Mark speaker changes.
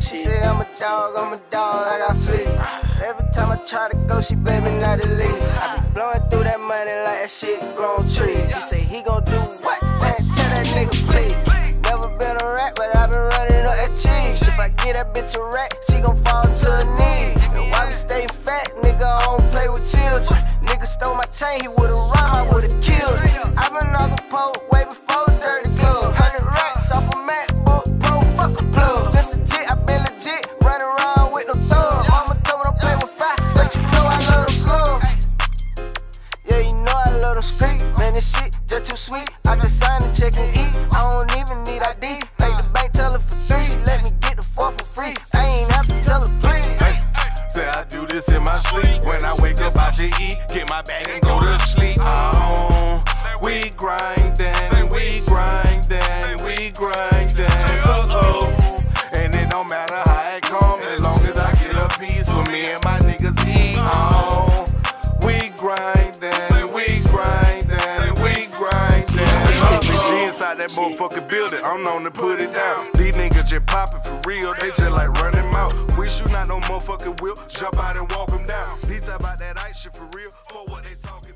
Speaker 1: She say I'm a dog, I'm a dog, I got fleas. Every time I try to go, she baby not to leave. I be blowing through that money like that shit grown tree. He say he gon' do what? Man, tell that nigga please. Never been a rat, but I been running up that cheese. If I get that bitch a rat, she gon' fall to her knees. Chain, he would've run, I would've killed him. I been on the pole way before Dirty Glove. Hundred racks off a MacBook Pro, fuck a plug. Since legit, I been legit, running around with no thug. Mama told me don't play with fire, but you know I love them slug. Yeah, you know I love them street. Man, this shit just too sweet. I just signed a check and eat.
Speaker 2: Up, I just eat, get my bag and go to sleep. Oh, we grindin', we grindin', we grindin'. Oh oh, and it don't matter how it come, as long as I get a piece for me and my niggas eat. Oh, we grindin', we grindin', we grindin'. G inside that motherfucking building, I'm known to put it down. These niggas just poppin' for real, they just like running mouth. We shoot not no motherfucking will, jump out and walk them down. These about that shit for real, for what they talking